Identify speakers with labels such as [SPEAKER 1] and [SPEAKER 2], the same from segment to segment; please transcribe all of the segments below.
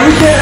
[SPEAKER 1] I would get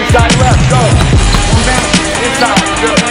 [SPEAKER 1] Inside left, go. Inside, good.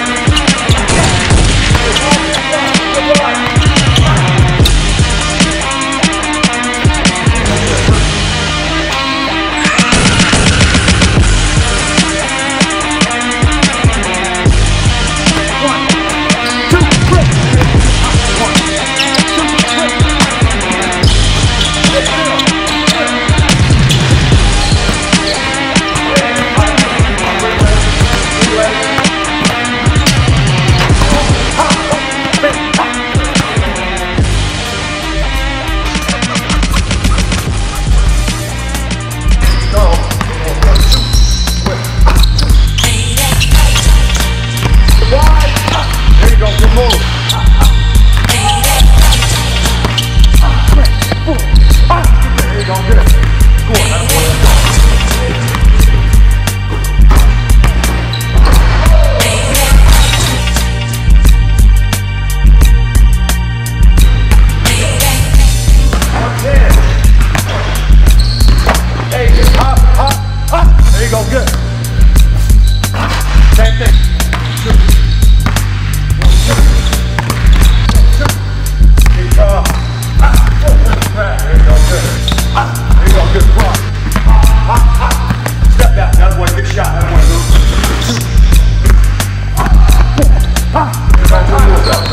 [SPEAKER 1] Africa.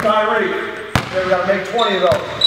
[SPEAKER 1] Tyree. Okay, we gotta make 20 of those.